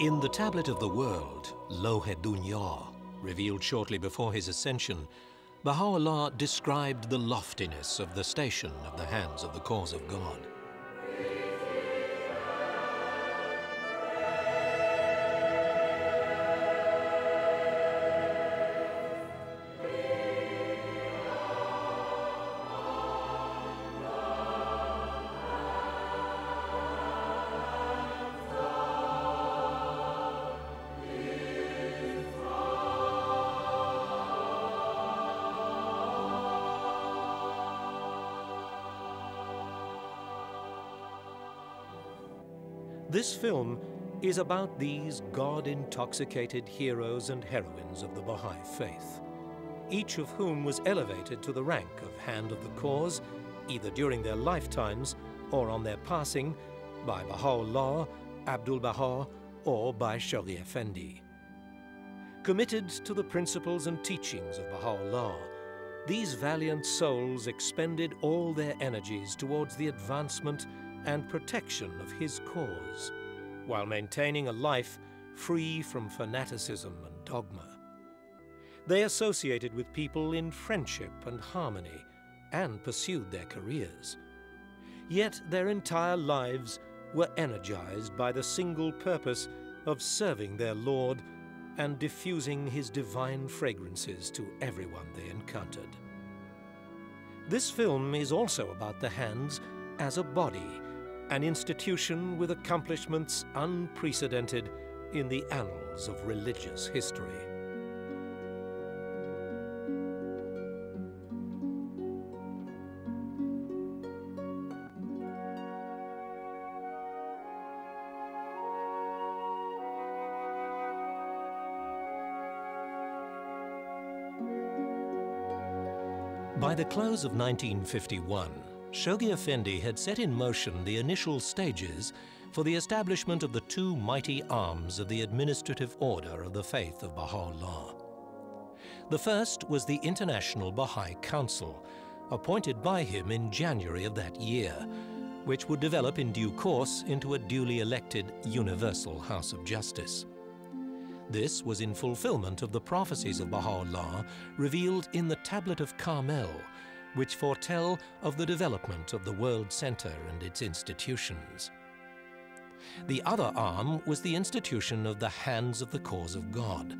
In the Tablet of the World, Lawh-e Dunya, revealed shortly before his ascension, Baha'u'llah described the loftiness of the station of the hands of the cause of God. Is about these God-intoxicated heroes and heroines of the Baha'i faith, each of whom was elevated to the rank of Hand of the Cause, either during their lifetimes or on their passing, by Baha'u'llah, Abdul Baha, or by Shoghi Effendi. Committed to the principles and teachings of Baha'u'llah, these valiant souls expended all their energies towards the advancement and protection of his cause, while maintaining a life free from fanaticism and dogma. They associated with people in friendship and harmony and pursued their careers. Yet their entire lives were energized by the single purpose of serving their Lord and diffusing his divine fragrances to everyone they encountered. This film is also about the hands as a body an institution with accomplishments unprecedented in the annals of religious history. By the close of 1951, Shoghi Effendi had set in motion the initial stages for the establishment of the two mighty arms of the administrative order of the faith of Baha'u'llah. The first was the International Baha'i Council, appointed by him in January of that year, which would develop in due course into a duly elected Universal House of Justice. This was in fulfillment of the prophecies of Baha'u'llah revealed in the Tablet of Carmel, which foretell of the development of the World Center and its institutions. The other arm was the institution of the Hands of the Cause of God,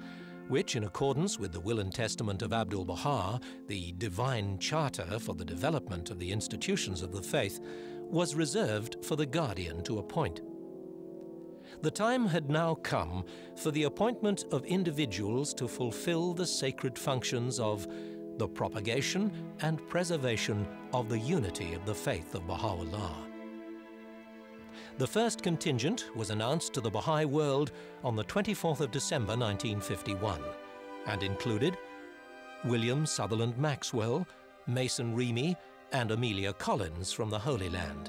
which, in accordance with the will and testament of Abdul Baha, the divine charter for the development of the institutions of the faith, was reserved for the guardian to appoint. The time had now come for the appointment of individuals to fulfill the sacred functions of the propagation and preservation of the unity of the faith of Baha'u'llah. The first contingent was announced to the Baha'i world on the 24th of December 1951 and included William Sutherland Maxwell, Mason Remey, and Amelia Collins from the Holy Land.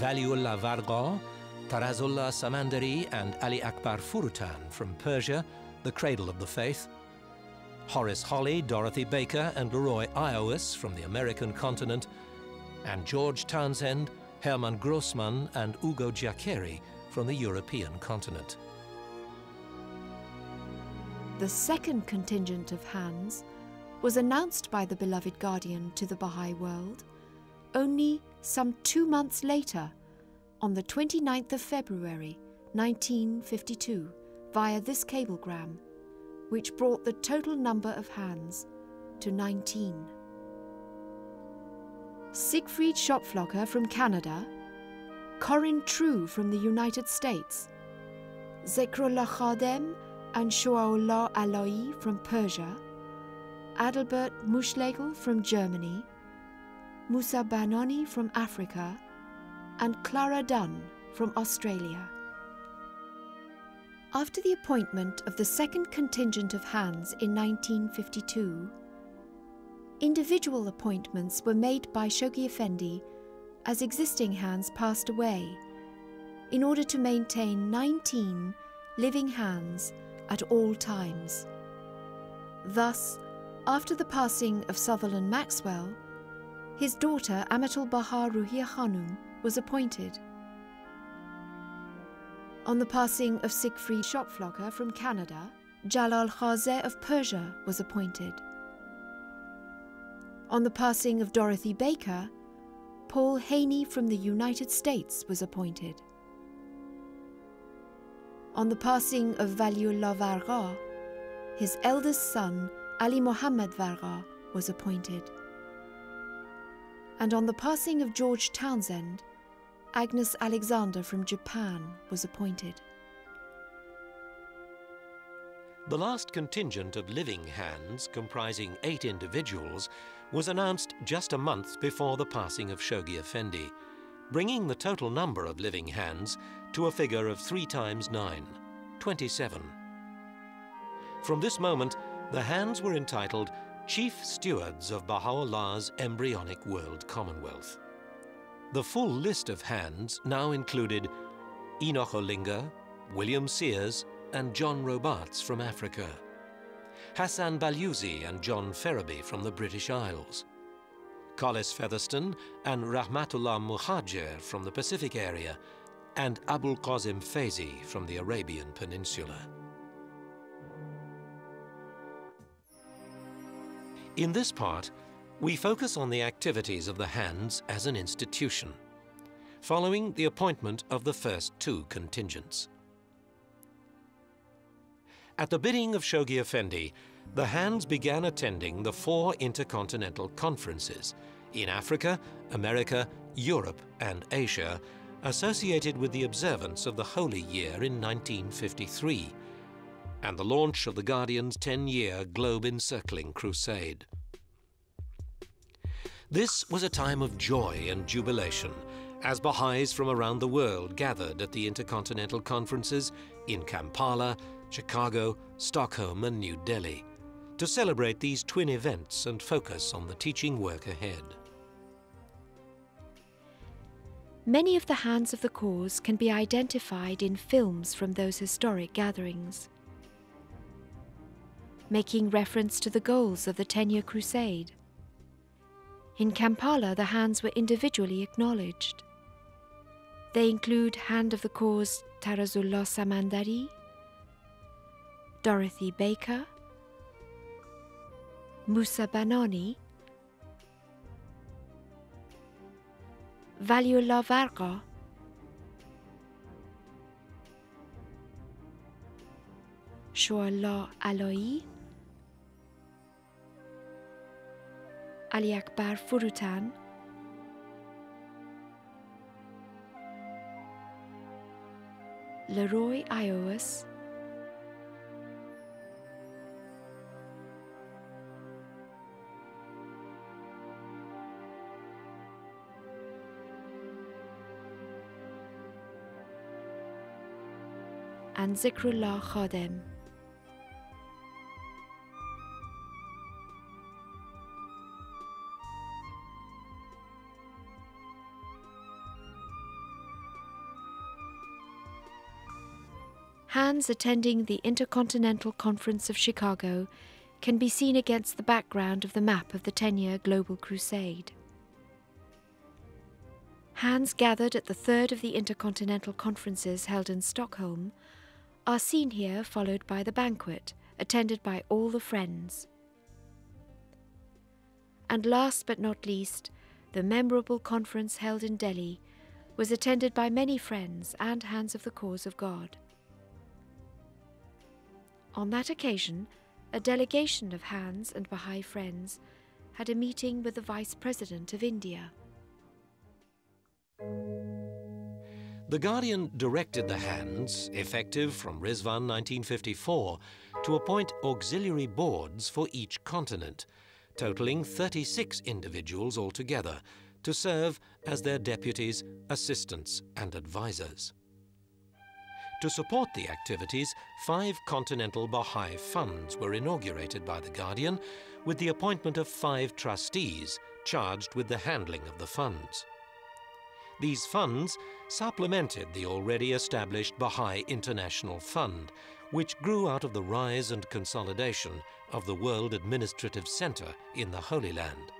Waliullah Varqa, Tarazullah Samandari, and Ali Akbar Furutan from Persia, the cradle of the faith, Horace Holley, Dorothy Baker, and Leroy Ioas from the American continent, and George Townshend, Hermann Grossmann, and Ugo Giachery from the European continent. The second contingent of hands was announced by the beloved guardian to the Baha'i world only some two months later, on the 29th of February 1952, via this cablegram which brought the total number of hands to 19. Siegfried Schopflocher from Canada, Corinne True from the United States, Zekrullah Khadem and Shoaullah Alai from Persia, Adelbert Mühlschlegel from Germany, Musa Banani from Africa, and Clara Dunn from Australia. After the appointment of the second contingent of hands in 1952, individual appointments were made by Shoghi Effendi as existing hands passed away in order to maintain 19 living hands at all times. Thus, after the passing of Sutherland Maxwell, his daughter Amatul Baha Ruhiyyih Khanum was appointed. On the passing of Siegfried Schopflocher from Canada, Jalal Khazeh of Persia was appointed. On the passing of Dorothy Baker, Paul Haney from the United States was appointed. On the passing of Waliullah Varqa, his eldest son, Ali Mohammed Varqa, was appointed. And on the passing of George Townshend, Agnes Alexander from Japan was appointed. The last contingent of living hands, comprising eight individuals, was announced just a month before the passing of Shoghi Effendi, bringing the total number of living hands to a figure of 3 times 9, 27. From this moment, the hands were entitled Chief Stewards of Baha'u'llah's Embryonic World Commonwealth. The full list of hands now included Enoch Olinga, William Sears, and John Robarts from Africa, Hassan Balyuzi and John Ferraby from the British Isles, Collis Featherstone and Rahmatullah Muhajir from the Pacific area, and Abul Qasim Faizi from the Arabian Peninsula. In this part, we focus on the activities of the Hands as an institution, following the appointment of the first two contingents. At the bidding of Shoghi Effendi, the Hands began attending the four intercontinental conferences in Africa, America, Europe, and Asia, associated with the observance of the Holy Year in 1953 and the launch of the Guardian's 10-year globe encircling crusade. This was a time of joy and jubilation as Baha'is from around the world gathered at the Intercontinental Conferences in Kampala, Chicago, Stockholm and New Delhi to celebrate these twin events and focus on the teaching work ahead. Many of the hands of the cause can be identified in films from those historic gatherings, making reference to the goals of the 10-year crusade. In Kampala, the hands were individually acknowledged. They include Hand of the Cause Tarazullah Samandari, Dorothy Baker, Musa Banani, Waliullah Varqa, Shoallah Alai, Ali Akbar Furutan, Leroy Ioas, and Zikrullah Khadem. Hands attending the Intercontinental Conference of Chicago can be seen against the background of the map of the 10 year Global Crusade. Hands gathered at the third of the Intercontinental Conferences held in Stockholm are seen here followed by the banquet, attended by all the friends. And last but not least, the memorable conference held in Delhi was attended by many friends and hands of the cause of God. On that occasion, a delegation of hands and Baha'i friends had a meeting with the Vice President of India. The Guardian directed the Hands, effective from Rizwan 1954, to appoint auxiliary boards for each continent, totaling 36 individuals altogether, to serve as their deputies, assistants and advisors. To support the activities, five Continental Baha'i funds were inaugurated by The Guardian with the appointment of five trustees charged with the handling of the funds. These funds supplemented the already established Baha'i International Fund, which grew out of the rise and consolidation of the World Administrative Center in the Holy Land.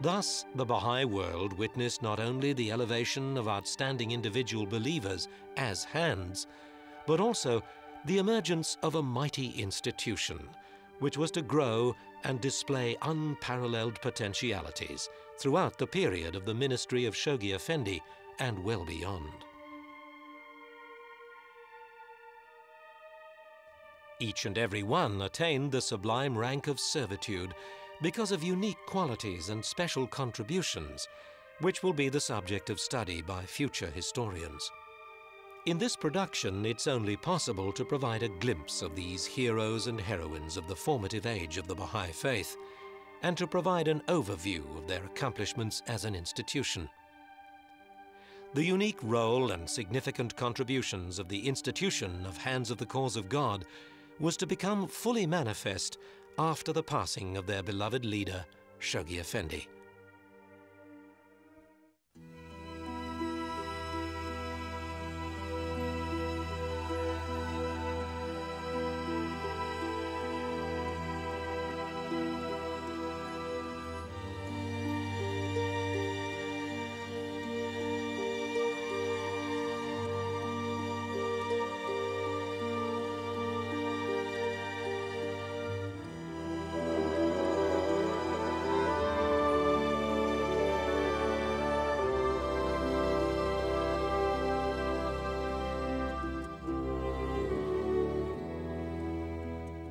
Thus, the Baha'i world witnessed not only the elevation of outstanding individual believers as hands, but also the emergence of a mighty institution, which was to grow and display unparalleled potentialities throughout the period of the ministry of Shoghi Effendi and well beyond. Each and every one attained the sublime rank of servitude because of unique qualities and special contributions, which will be the subject of study by future historians. In this production, it's only possible to provide a glimpse of these heroes and heroines of the formative age of the Baha'i Faith, and to provide an overview of their accomplishments as an institution. The unique role and significant contributions of the institution of Hands of the Cause of God was to become fully manifest after the passing of their beloved leader, Shoghi Effendi.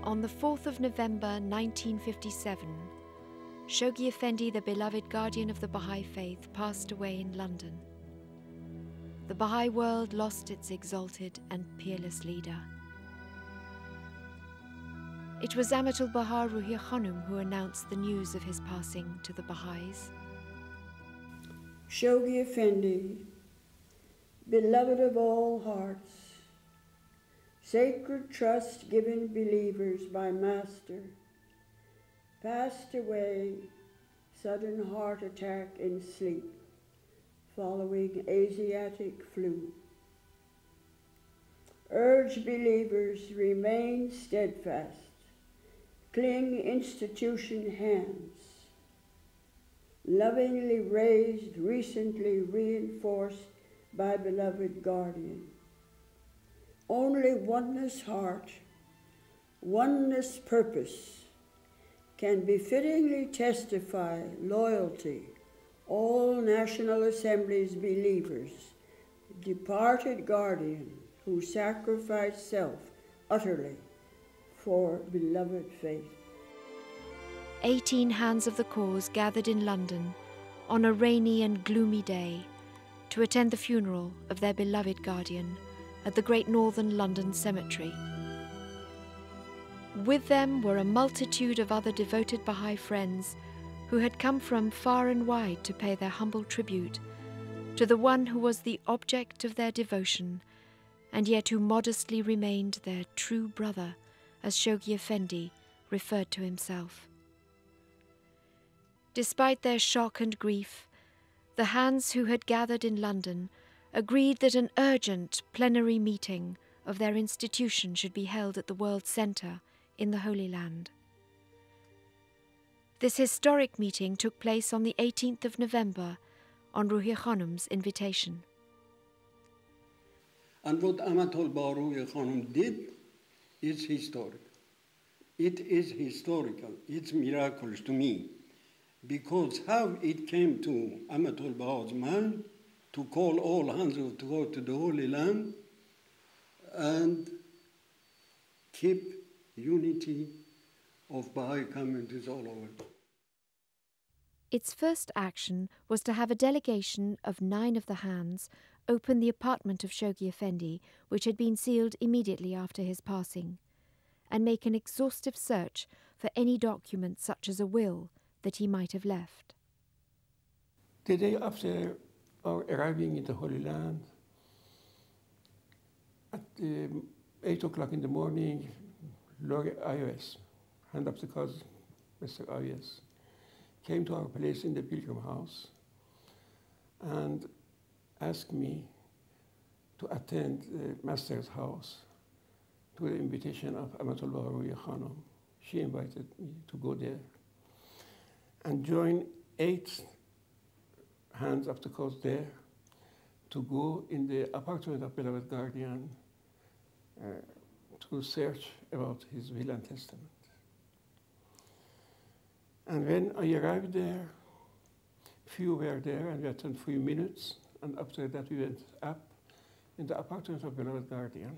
On the 4th of November 1957, Shoghi Effendi, the beloved guardian of the Baha'i faith, passed away in London. The Baha'i world lost its exalted and peerless leader. It was Amatul Baha Ruhiyyih Khanum who announced the news of his passing to the Baha'is. Shoghi Effendi, beloved of all hearts, sacred trust given believers by Master, passed away sudden heart attack in sleep following Asiatic flu. Urge believers remain steadfast, cling institution hands, lovingly raised, recently reinforced by beloved guardian only oneness heart, oneness purpose can befittingly testify loyalty all National Assembly's believers, departed guardian who sacrificed self utterly for beloved faith. 18 hands of the cause gathered in London on a rainy and gloomy day to attend the funeral of their beloved guardian at the Great Northern London Cemetery. With them were a multitude of other devoted Baha'i friends who had come from far and wide to pay their humble tribute to the one who was the object of their devotion and yet who modestly remained their true brother, as Shoghi Effendi referred to himself. Despite their shock and grief, the hands who had gathered in London agreed that an urgent plenary meeting of their institution should be held at the World Centre in the Holy Land. This historic meeting took place on the 18th of November on Ruhiyyih Khanum's invitation. And what Amatul Baha Ruhiyyih Khanum did is historic. It is historical. It's miraculous to me. Because how it came to Amatul Baha's mind to call all hands to go to the Holy Land and keep unity of Baha'i communities all over. Its first action was to have a delegation of nine of the hands open the apartment of Shoghi Effendi, which had been sealed immediately after his passing, and make an exhaustive search for any document such as a will that he might have left. The day after our arriving in the Holy Land. At um, 8 o'clock in the morning, Lord Ioas, hand up the cause, Mr. Ioas, came to our place in the Pilgrim House and asked me to attend the Master's house to the invitation of Amatul Baha Ruhiyyih Khanum. She invited me to go there and join eight hands of the cause there to go in the apartment of beloved guardian uh, to search about his will and testament. And when I arrived there, few were there and we had a few minutes. And after that, we went up in the apartment of beloved guardian.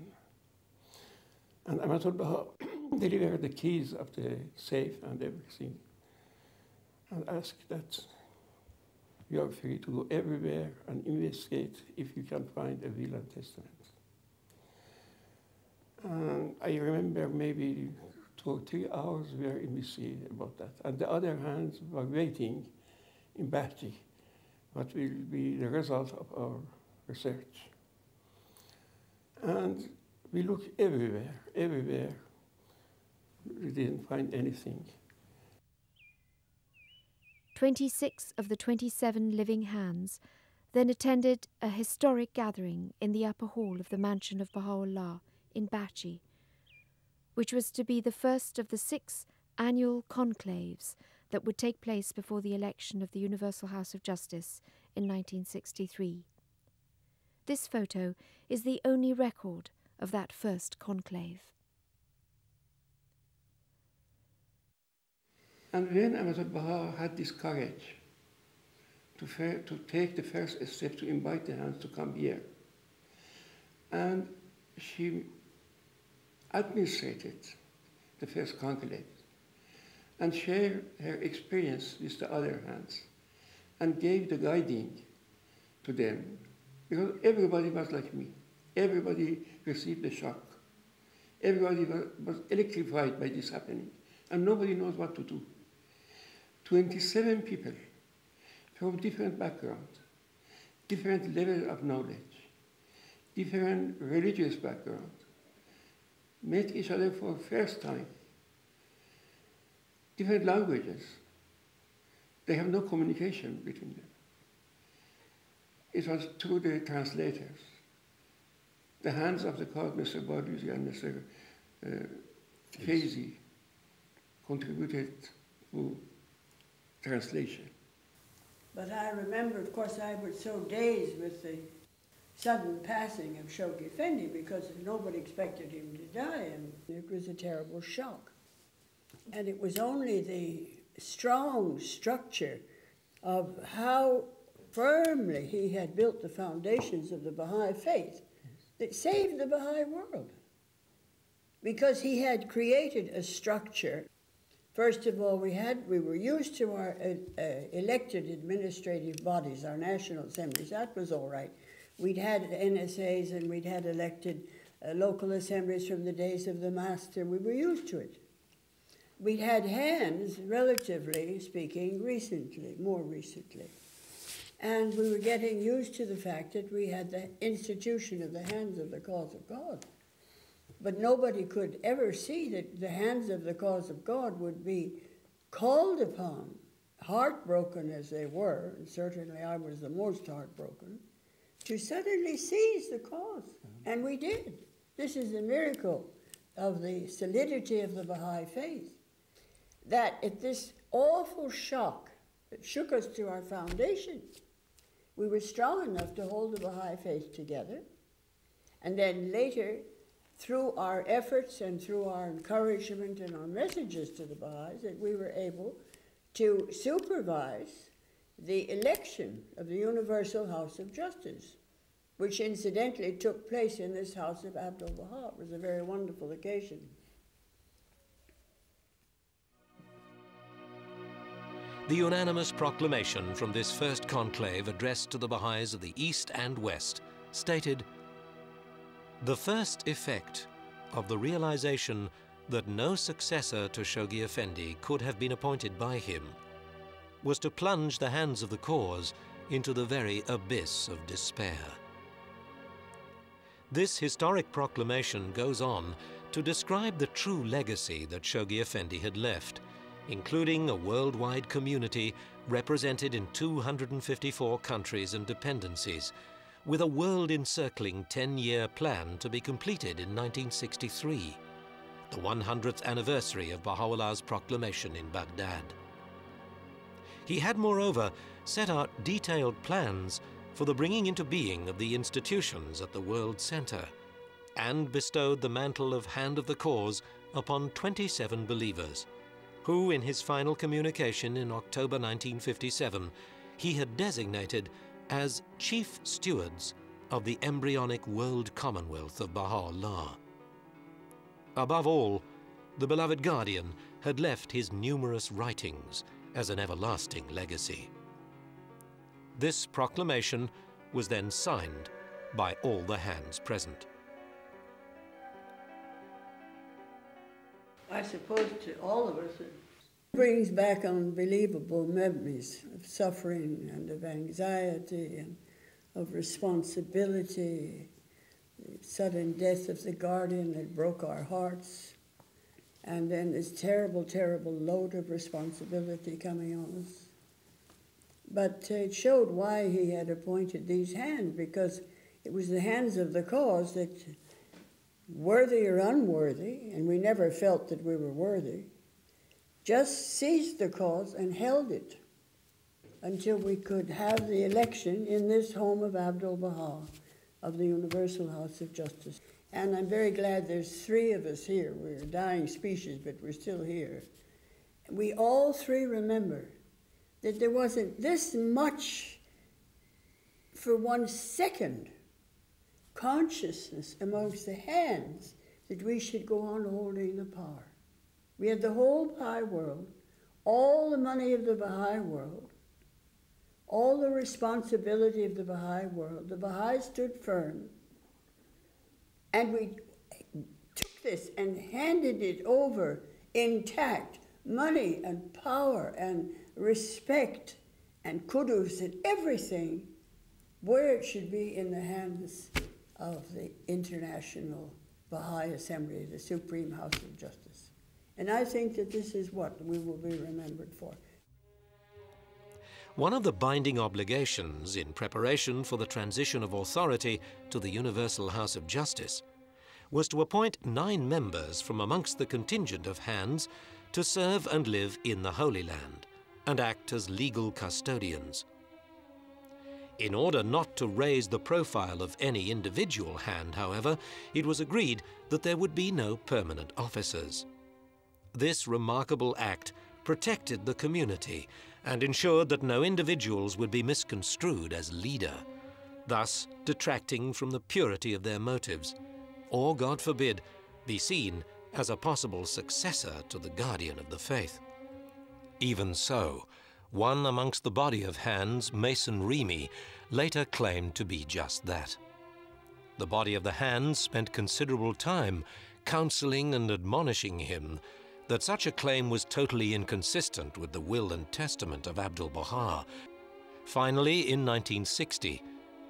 And Amatul Baha delivered the keys of the safe and everything and asked that you are free to go everywhere and investigate if you can find a will and testament. And I remember maybe two or three hours we were investigating about that. And the other hands were waiting in Bahji, what will be the result of our research. And we looked everywhere, everywhere. We didn't find anything. 26 of the 27 living hands then attended a historic gathering in the upper hall of the mansion of Baha'u'llah in Bahji, which was to be the first of the six annual conclaves that would take place before the election of the Universal House of Justice in 1963. This photo is the only record of that first conclave. And when Amatul Baha had this courage to, to take the first step to invite the hands to come here, and she administrated the first conclave and shared her experience with the other hands and gave the guiding to them because everybody was like me. Everybody received the shock. Everybody was, was electrified by this happening and nobody knows what to do. 27 people from different backgrounds, different levels of knowledge, different religious backgrounds, met each other for the first time. Different languages. They have no communication between them. It was through the translators. The hands of the cause, Mr. Balyuzi and Mr. Uh, Faizi, contributed to translation. But I remember, of course, I was so dazed with the sudden passing of Shoghi Effendi because nobody expected him to die, and it was a terrible shock. And it was only the strong structure of how firmly he had built the foundations of the Baha'i faith that saved the Baha'i world. Because he had created a structure First of all, we had we were used to our uh, uh, elected administrative bodies, our national assemblies. That was all right. We'd had NSAs and we'd had elected uh, local assemblies from the days of the master. We were used to it. We'd had hands, relatively speaking, recently, more recently. And we were getting used to the fact that we had the institution of the hands of the cause of God. But nobody could ever see that the hands of the cause of God would be called upon, heartbroken as they were, and certainly I was the most heartbroken, to suddenly seize the cause. Mm-hmm. And we did. This is a miracle of the solidity of the Baha'i faith. That at this awful shock that shook us to our foundation, we were strong enough to hold the Baha'i faith together. And then later, through our efforts and through our encouragement and our messages to the Baha'is that we were able to supervise the election of the Universal House of Justice, which incidentally took place in this house of Abdul Baha. It was a very wonderful occasion. The unanimous proclamation from this first conclave addressed to the Baha'is of the East and West stated the first effect of the realization that no successor to Shoghi Effendi could have been appointed by him was to plunge the hands of the cause into the very abyss of despair. This historic proclamation goes on to describe the true legacy that Shoghi Effendi had left, including a worldwide community represented in 254 countries and dependencies, with a world-encircling 10-year plan to be completed in 1963, the 100th anniversary of Baha'u'llah's proclamation in Baghdad. He had, moreover, set out detailed plans for the bringing into being of the institutions at the World Centre and bestowed the mantle of Hand of the Cause upon 27 believers, who, in his final communication in October 1957, he had designated as chief stewards of the embryonic world commonwealth of Baha'u'llah. Above all, the beloved guardian had left his numerous writings as an everlasting legacy. This proclamation was then signed by all the hands present. I suppose to all of us, brings back unbelievable memories of suffering and of anxiety and of responsibility. The sudden death of the guardian that broke our hearts. And then this terrible, terrible load of responsibility coming on us. But it showed why he had appointed these hands, because it was the hands of the cause that, worthy or unworthy, and we never felt that we were worthy, just seized the cause and held it until we could have the election in this home of Abdul Baha of the Universal House of Justice. And I'm very glad there's three of us here. We're a dying species, but we're still here. We all three remember that there wasn't this much for one second consciousness amongst the hands that we should go on holding the power. We had the whole Baha'i world, all the money of the Baha'i world, all the responsibility of the Baha'i world. The Baha'i stood firm, and we took this and handed it over intact money and power and respect and kudos and everything where it should be in the hands of the International Baha'i Assembly, the Supreme House of Justice. And I think that this is what we will be remembered for. One of the binding obligations in preparation for the transition of authority to the Universal House of Justice was to appoint nine members from amongst the contingent of hands to serve and live in the Holy Land and act as legal custodians. In order not to raise the profile of any individual hand, however, it was agreed that there would be no permanent officers. This remarkable act protected the community and ensured that no individuals would be misconstrued as leader, thus detracting from the purity of their motives, or, God forbid, be seen as a possible successor to the guardian of the faith. Even so, one amongst the body of hands, Mason Remey, later claimed to be just that. The body of the hands spent considerable time counseling and admonishing him that such a claim was totally inconsistent with the will and testament of Abdul Baha. Finally, in 1960,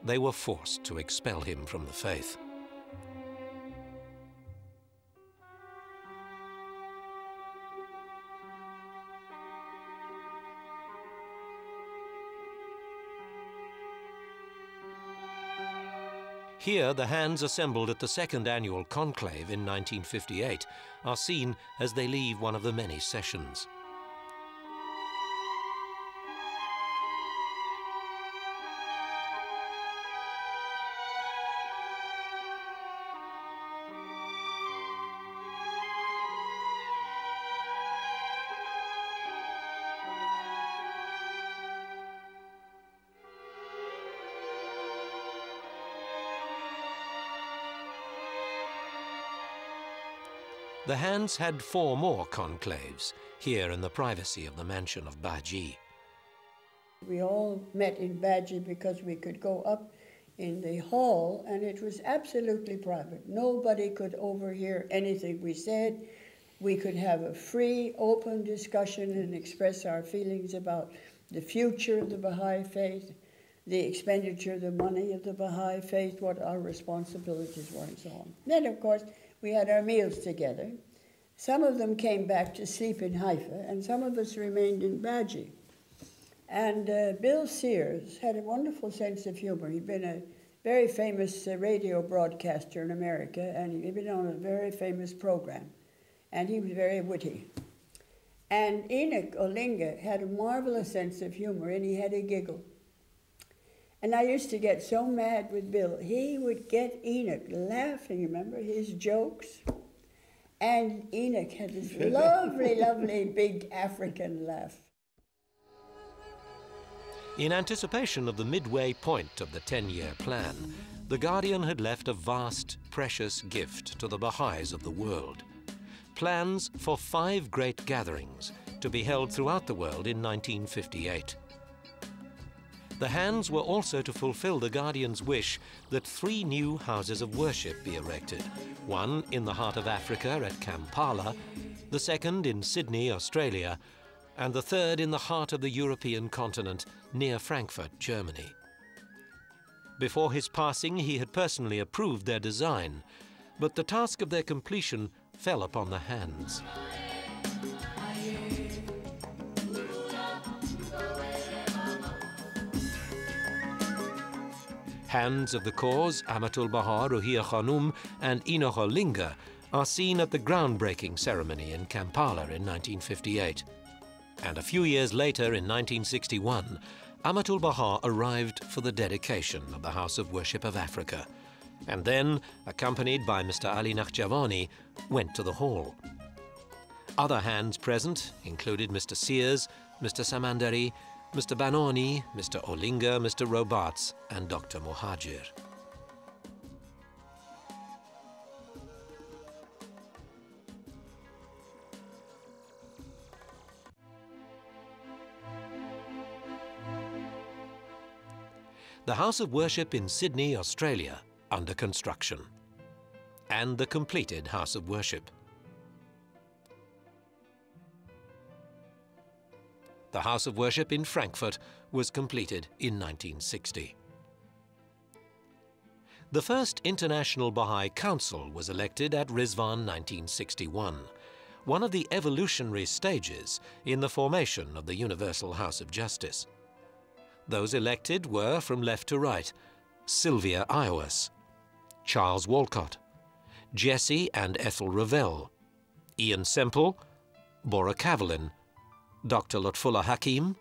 they were forced to expel him from the faith. Here, the hands assembled at the second annual conclave in 1958 are seen as they leave one of the many sessions. The Hands had four more conclaves, here in the privacy of the mansion of Bahji. We all met in Bahji because we could go up in the hall and it was absolutely private. Nobody could overhear anything we said. We could have a free, open discussion and express our feelings about the future of the Baha'i faith, the expenditure of the money of the Baha'i faith, what our responsibilities were, and so on. Then, of course, we had our meals together. Some of them came back to sleep in Haifa, and some of us remained in Bahji. And uh, Bill Sears had a wonderful sense of humor. He'd been a very famous uh, radio broadcaster in America, and he'd been on a very famous program. And he was very witty. And Enoch Olinga had a marvelous sense of humor and he had a giggle. And I used to get so mad with Bill. He would get Enoch laughing, remember, his jokes. And Enoch had this lovely, lovely big African laugh. In anticipation of the midway point of the 10-year plan, the Guardian had left a vast, precious gift to the Baha'is of the world. Plans for five great gatherings to be held throughout the world in 1958. The hands were also to fulfill the Guardian's wish that three new houses of worship be erected, one in the heart of Africa at Kampala, the second in Sydney, Australia, and the third in the heart of the European continent near Frankfurt, Germany. Before his passing, he had personally approved their design, but the task of their completion fell upon the hands. Hands of the cause, Amatul Baha, Ruhiyyih Khanum, and Enoch Olinga, are seen at the groundbreaking ceremony in Kampala in 1958. And a few years later, in 1961, Amatul Baha arrived for the dedication of the House of Worship of Africa, and then, accompanied by Mr. Ali Nakhjavani, went to the hall. Other hands present included Mr. Sears, Mr. Samandari, Mr. Banani, Mr. Olinga, Mr. Robarts, and Dr. Mohajir. The House of Worship in Sydney, Australia, under construction. And the completed House of Worship. The House of Worship in Frankfurt was completed in 1960. The first International Baha'i Council was elected at Rizwan 1961, one of the evolutionary stages in the formation of the Universal House of Justice. Those elected were, from left to right, Sylvia Ioas, Charles Wolcott, Jesse and Ethel Revell, Ian Semple, Borrah Kavelin, Dr. Lutfullah Hakim,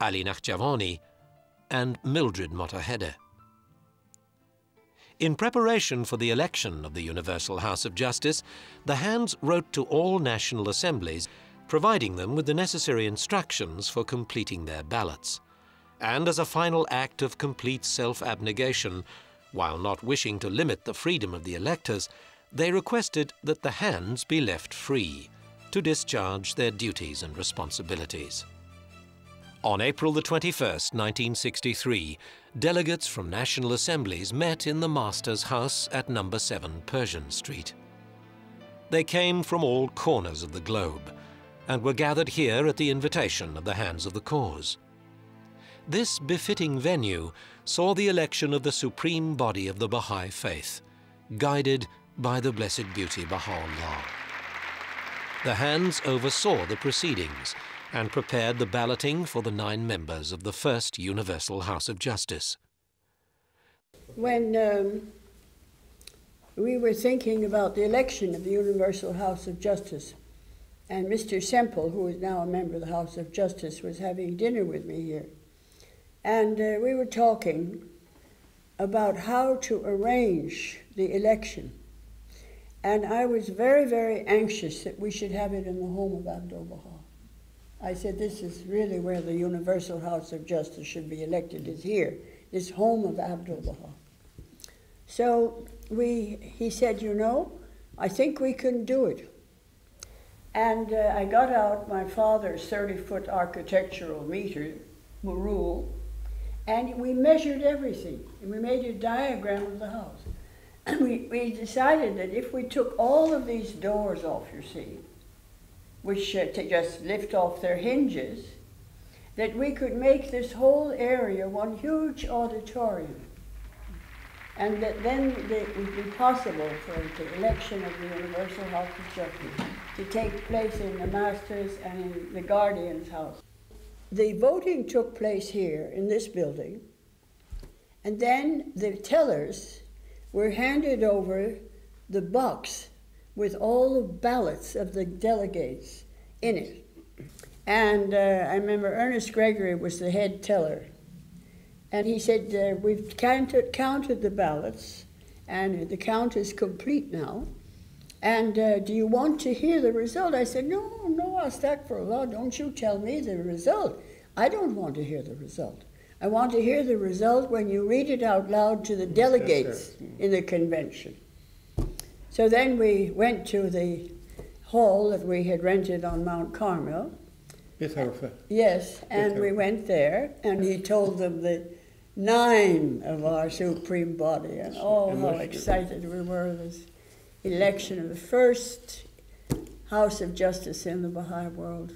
Ali Nakhjavani, and Mildred Mottahedeh. In preparation for the election of the Universal House of Justice, the Hands wrote to all national assemblies, providing them with the necessary instructions for completing their ballots. And as a final act of complete self-abnegation, while not wishing to limit the freedom of the electors, they requested that the hands be left free to discharge their duties and responsibilities. On April the 21st, 1963, delegates from national assemblies met in the Master's House at number 7 Persian Street. They came from all corners of the globe and were gathered here at the invitation of the Hands of the Cause. This befitting venue saw the election of the supreme body of the Baha'i faith, guided by the Blessed Beauty Baha'u'llah. The Hands oversaw the proceedings and prepared the balloting for the nine members of the first Universal House of Justice. When um, we were thinking about the election of the Universal House of Justice, and Mr. Semple, who is now a member of the House of Justice, was having dinner with me here. And uh, we were talking about how to arrange the election. And I was very, very anxious that we should have it in the home of Abdul Baha. I said, this is really where the Universal House of Justice should be elected, is here, this home of Abdul Baha. So we, he said, you know, I think we can do it. And uh, I got out my father's 30-foot architectural meter rule, and we measured everything. And we made a diagram of the house. And we, we decided that if we took all of these doors off, you see, which uh, to just lift off their hinges, that we could make this whole area one huge auditorium. And that then it would be possible for the election of the Universal House of Justice to take place in the Master's and in the Guardian's house. The voting took place here in this building, and then the tellers were handed over the box with all the ballots of the delegates in it. And uh, I remember Ernest Gregory was the head teller. And he said, uh, We've counted, counted the ballots, and the count is complete now. And uh, do you want to hear the result? I said, No, no, astaghfirullah, don't you tell me the result. I don't want to hear the result. I want to hear the result when you read it out loud to the delegates in the convention. So then we went to the hall that we had rented on Mount Carmel. Uh, yes, and we went there, and he told them the nine of our supreme body, and oh, how excited we were this election of the first House of Justice in the Baha'i world.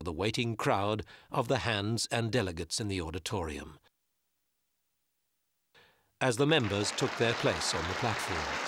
The waiting crowd of the hands and delegates in the auditorium. As the members took their place on the platform.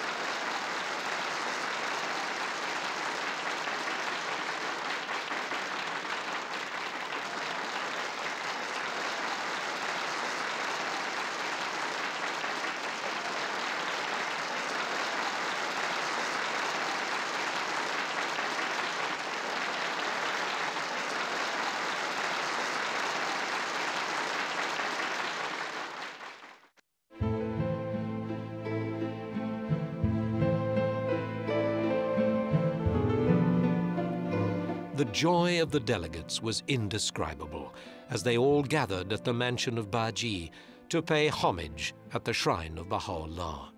Joy of the delegates was indescribable as they all gathered at the mansion of Bahji to pay homage at the shrine of Baha'u'llah.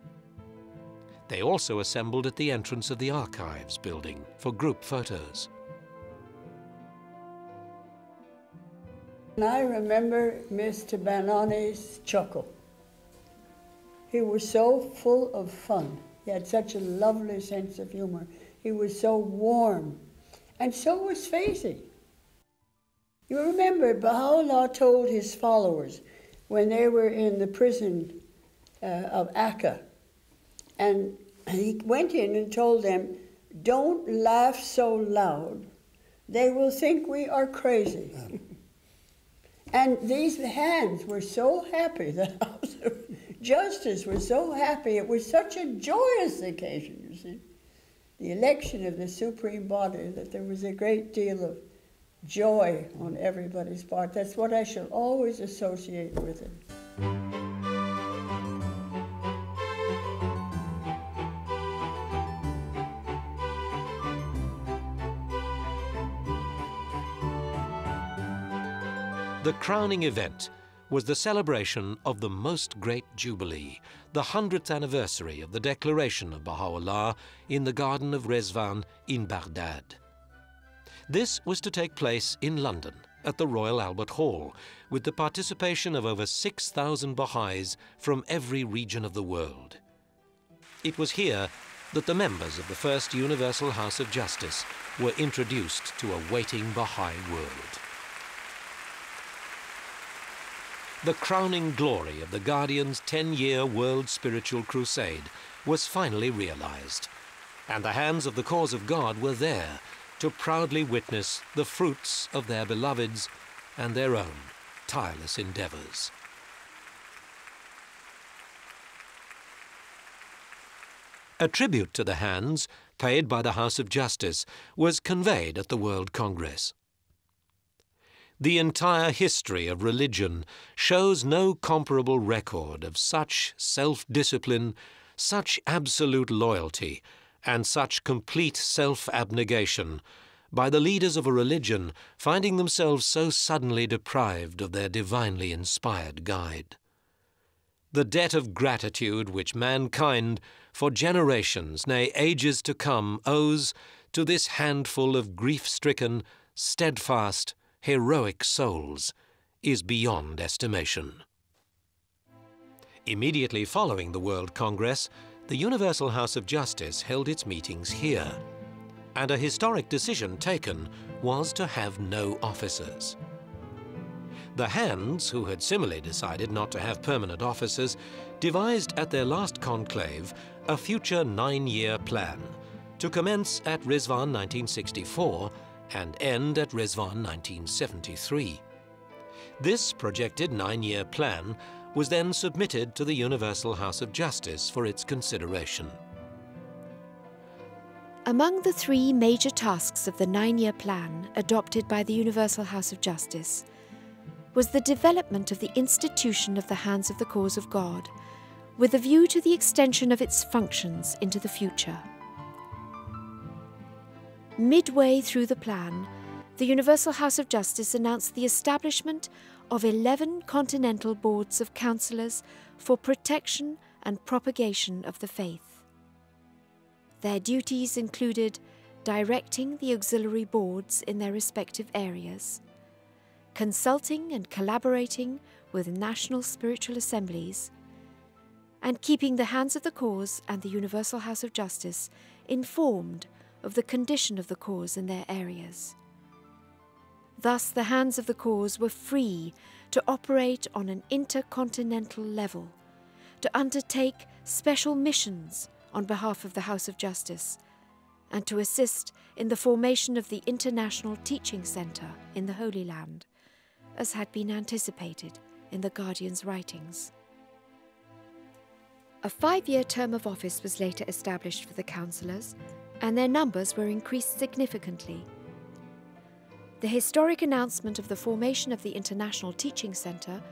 They also assembled at the entrance of the archives building for group photos. I remember Mr. Banani's chuckle. He was so full of fun. He had such a lovely sense of humor. He was so warm and so was Faizi. You remember, Baha'u'llah told his followers when they were in the prison uh, of Akka, and he went in and told them, Don't laugh so loud, they will think we are crazy. and these hands were so happy, the House of Justice was so happy. It was such a joyous occasion, you see the election of the supreme body, that there was a great deal of joy on everybody's part. That's what I shall always associate with it. The crowning event was the celebration of the Most Great Jubilee, the 100th anniversary of the declaration of Baha'u'llah in the Garden of Rezvan in Baghdad. This was to take place in London at the Royal Albert Hall with the participation of over 6,000 Baha'is from every region of the world. It was here that the members of the First Universal House of Justice were introduced to a waiting Baha'i world. The crowning glory of the Guardian's 10-year World Spiritual Crusade was finally realized, and the hands of the cause of God were there to proudly witness the fruits of their beloveds and their own tireless endeavors. A tribute to the hands, paid by the House of Justice, was conveyed at the World Congress. The entire history of religion shows no comparable record of such self discipline, such absolute loyalty, and such complete self abnegation by the leaders of a religion finding themselves so suddenly deprived of their divinely inspired guide. The debt of gratitude which mankind, for generations, nay, ages to come, owes to this handful of grief stricken, steadfast, heroic souls is beyond estimation. Immediately following the World Congress, the Universal House of Justice held its meetings here, and a historic decision taken was to have no officers. The Hands, who had similarly decided not to have permanent officers, devised at their last conclave a future nine-year plan to commence at Rizwan 1964 and end at Rizwan 1973. This projected nine-year plan was then submitted to the Universal House of Justice for its consideration. Among the three major tasks of the nine year plan adopted by the Universal House of Justice was the development of the institution of the Hands of the Cause of God, with a view to the extension of its functions into the future. Midway through the plan, the Universal House of Justice announced the establishment of 11 continental boards of councillors for protection and propagation of the faith. Their duties included directing the auxiliary boards in their respective areas, consulting and collaborating with national spiritual assemblies, and keeping the hands of the cause and the Universal House of Justice informed of the condition of the cause in their areas. Thus, the hands of the cause were free to operate on an intercontinental level, to undertake special missions on behalf of the House of Justice and to assist in the formation of the International Teaching Centre in the Holy Land, as had been anticipated in the Guardian's writings. A five year term of office was later established for the councillors, and their numbers were increased significantly. The historic announcement of the formation of the International Teaching Centre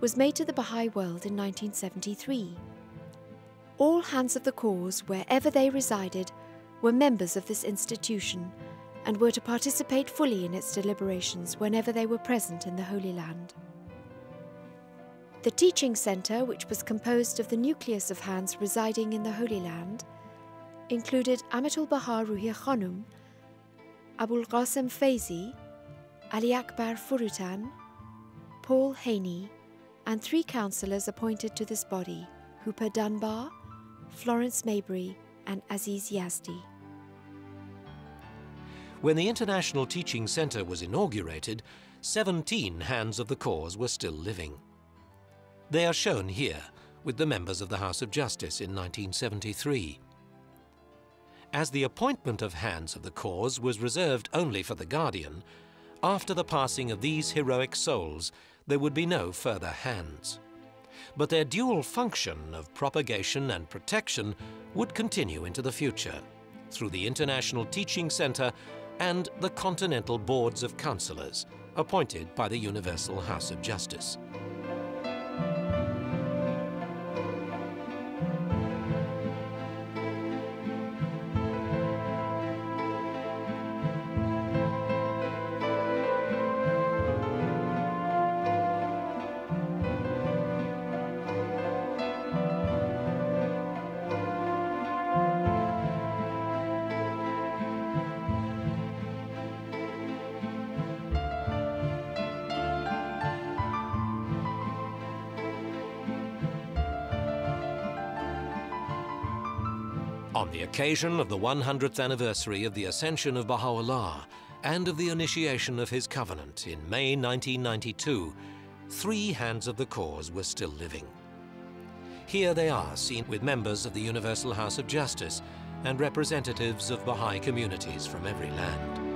was made to the Baha'i world in 1973 all hands of the cause, wherever they resided, were members of this institution and were to participate fully in its deliberations whenever they were present in the Holy Land. The teaching centre, which was composed of the nucleus of hands residing in the Holy Land, included Amatul Baha Ruhiyyih Khanum, Abul Qasim Faizi, Ali Akbar Furutan, Paul Haney, and three councillors appointed to this body, Hooper Dunbar, Florence Mayberry, and Aziz Yazdi. When the International Teaching Centre was inaugurated, 17 Hands of the Cause were still living. They are shown here with the members of the House of Justice in 1973. As the appointment of Hands of the Cause was reserved only for the Guardian, after the passing of these heroic souls, there would be no further hands but their dual function of propagation and protection would continue into the future through the International Teaching Centre and the Continental Boards of Councillors, appointed by the Universal House of Justice. Occasion of the 100th anniversary of the Ascension of Baha'u'llah and of the initiation of his covenant in May 1992, three hands of the cause were still living. Here they are seen with members of the Universal House of Justice and representatives of Baha'i communities from every land.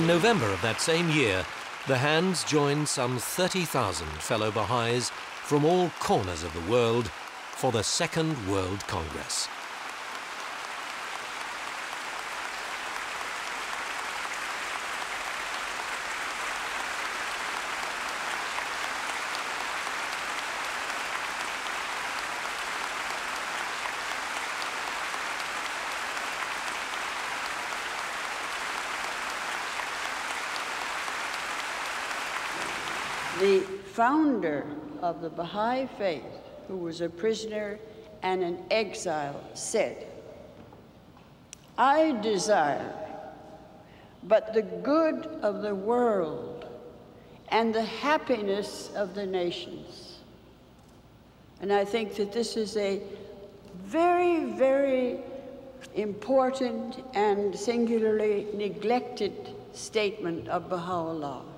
In November of that same year, the Hands joined some 30,000 fellow Baha'is from all corners of the world for the Second World Congress. the founder of the Baha'i faith, who was a prisoner and an exile, said, I desire but the good of the world and the happiness of the nations. And I think that this is a very, very important and singularly neglected statement of Baha'u'llah.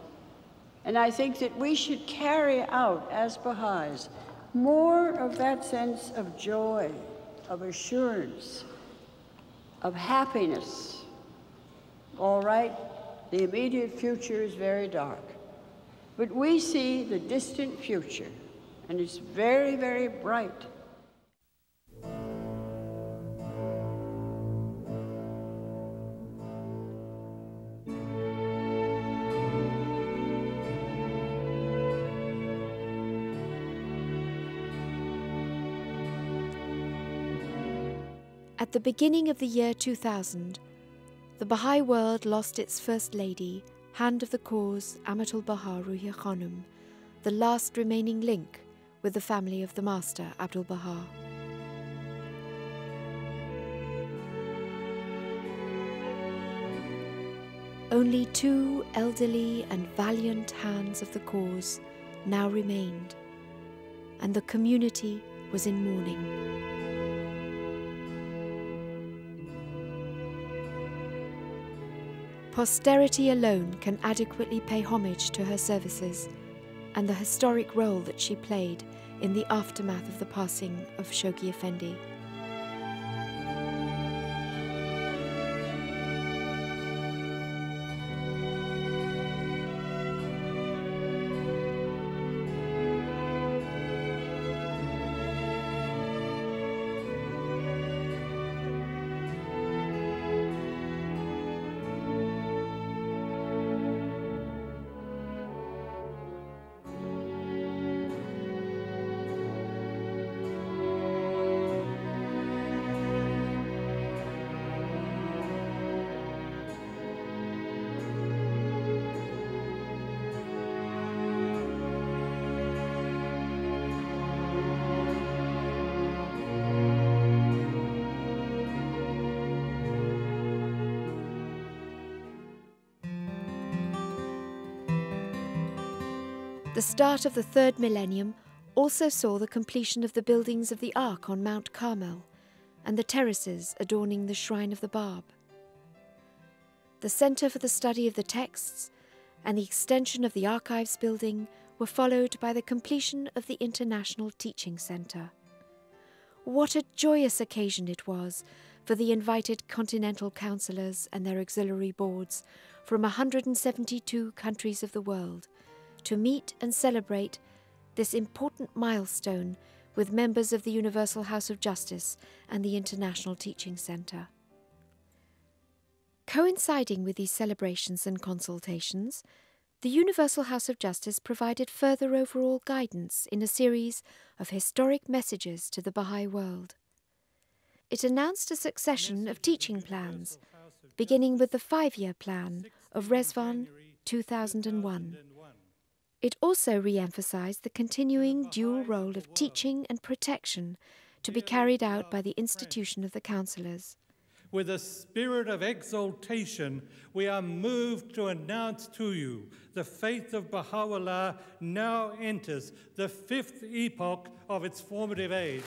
And I think that we should carry out, as Baha'is, more of that sense of joy, of assurance, of happiness. All right, the immediate future is very dark, but we see the distant future, and it's very, very bright. At the beginning of the year 2000, the Baha'i world lost its first lady, hand of the cause Amatul Baha Ruhiyyih Khanum, the last remaining link with the family of the master Abdul Baha. Only two elderly and valiant hands of the cause now remained, and the community was in mourning. Posterity alone can adequately pay homage to her services and the historic role that she played in the aftermath of the passing of Shoghi Effendi. The start of the third millennium also saw the completion of the buildings of the Arc on Mount Carmel and the terraces adorning the Shrine of the Bab. The Centre for the Study of the Texts and the extension of the Archives building were followed by the completion of the International Teaching Centre. What a joyous occasion it was for the invited Continental Councillors and their auxiliary boards from 172 countries of the world to meet and celebrate this important milestone with members of the Universal House of Justice and the International Teaching Centre. Coinciding with these celebrations and consultations, the Universal House of Justice provided further overall guidance in a series of historic messages to the Baha'i world. It announced a succession of teaching plans, beginning with the five year plan of Rezvan 2001 it also re emphasised the continuing dual role of teaching and protection to be carried out by the institution of the councillors. With a spirit of exaltation, we are moved to announce to you the faith of Baha'u'llah now enters the fifth epoch of its formative age.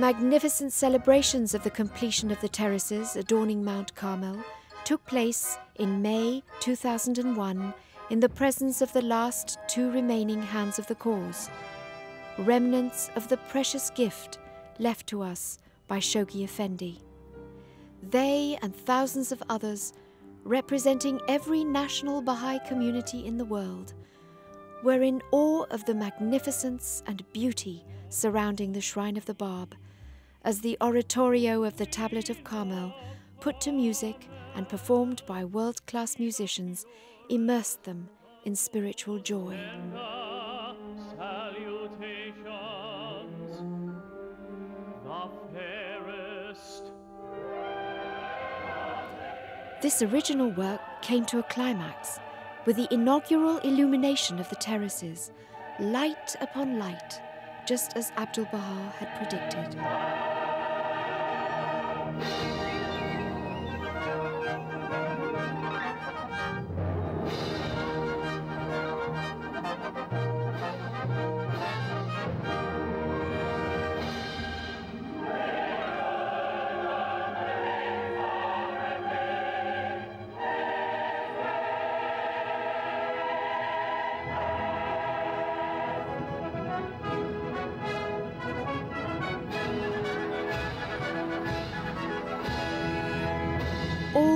Magnificent celebrations of the completion of the terraces adorning Mount Carmel took place in May 2001 in the presence of the last two remaining hands of the cause, remnants of the precious gift left to us by Shoghi Effendi. They and thousands of others, representing every national Baha'i community in the world, were in awe of the magnificence and beauty surrounding the Shrine of the Bab, as the oratorio of the Tablet of Carmel, put to music and performed by world class musicians immersed them in spiritual joy. This original work came to a climax with the inaugural illumination of the terraces, light upon light, just as Abdul Baha had predicted.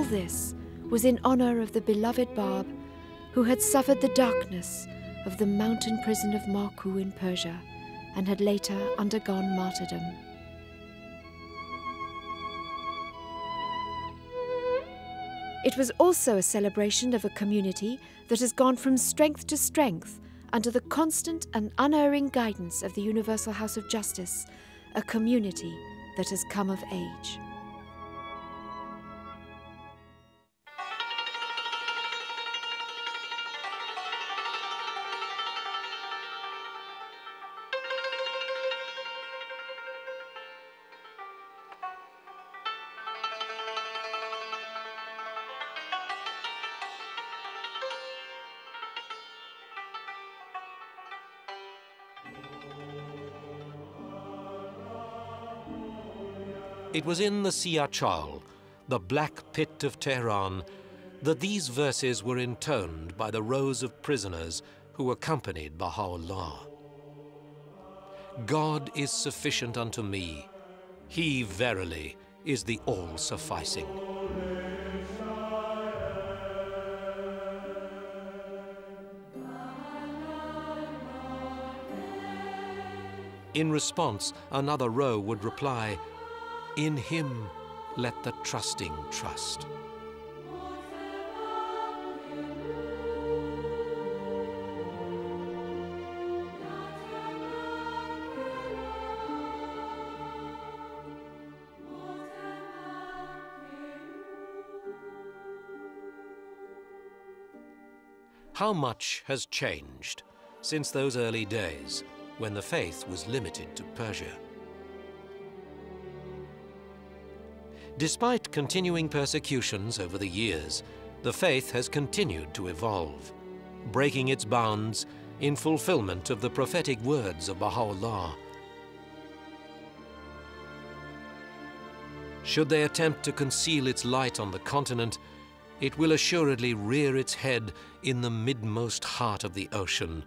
This was in honor of the beloved Bab who had suffered the darkness of the mountain prison of Mah-Ku in Persia and had later undergone martyrdom. It was also a celebration of a community that has gone from strength to strength under the constant and unerring guidance of the Universal House of Justice, a community that has come of age. It was in the Siyah-Chal, the black pit of Tehran, that these verses were intoned by the rows of prisoners who accompanied Baha'u'llah. God is sufficient unto me. He verily is the all-sufficing. In response, another row would reply, In him let the trusting trust. How much has changed since those early days when the faith was limited to Persia? Despite continuing persecutions over the years, the faith has continued to evolve, breaking its bounds in fulfillment of the prophetic words of Baha'u'llah. Should they attempt to conceal its light on the continent, it will assuredly rear its head in the midmost heart of the ocean,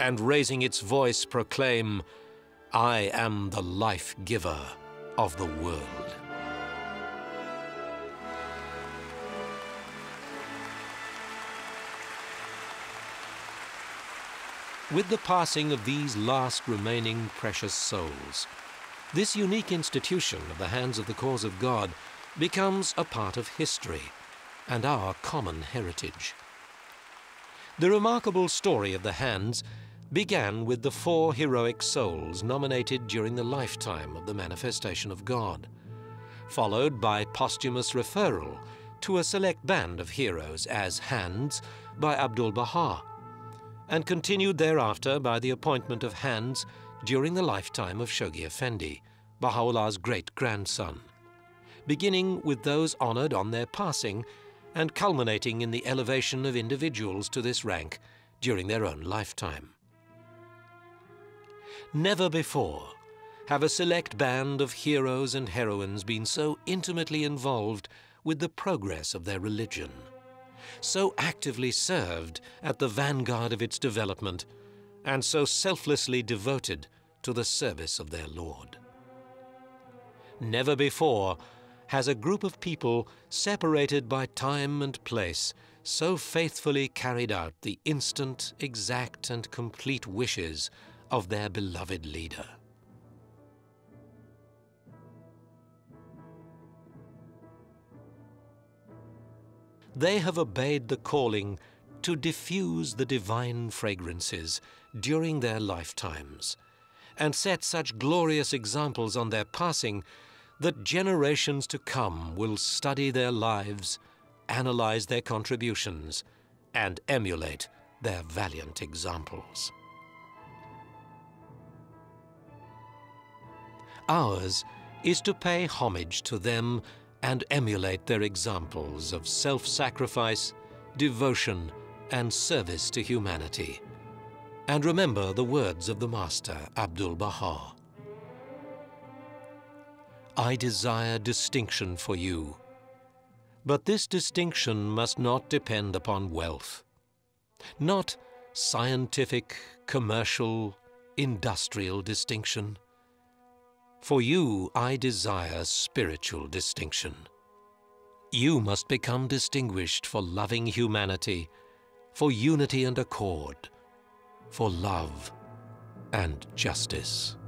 and raising its voice proclaim, I am the life giver of the world. With the passing of these last remaining precious souls, this unique institution of the hands of the cause of God becomes a part of history and our common heritage. The remarkable story of the hands began with the four heroic souls nominated during the lifetime of the manifestation of God, followed by posthumous referral to a select band of heroes as hands by Abdul Baha, and continued thereafter by the appointment of hands during the lifetime of Shoghi Effendi, Baha'u'llah's great-grandson, beginning with those honored on their passing and culminating in the elevation of individuals to this rank during their own lifetime. Never before have a select band of heroes and heroines been so intimately involved with the progress of their religion, so actively served at the vanguard of its development, and so selflessly devoted to the service of their Lord. Never before has a group of people separated by time and place so faithfully carried out the instant, exact, and complete wishes of their beloved leader. They have obeyed the calling to diffuse the divine fragrances during their lifetimes and set such glorious examples on their passing that generations to come will study their lives, analyze their contributions, and emulate their valiant examples. Ours is to pay homage to them and emulate their examples of self sacrifice, devotion, and service to humanity. And remember the words of the Master, Abdul Baha. I desire distinction for you, but this distinction must not depend upon wealth, not scientific, commercial, industrial distinction. For you, I desire spiritual distinction. You must become distinguished for loving humanity, for unity and accord, for love and justice.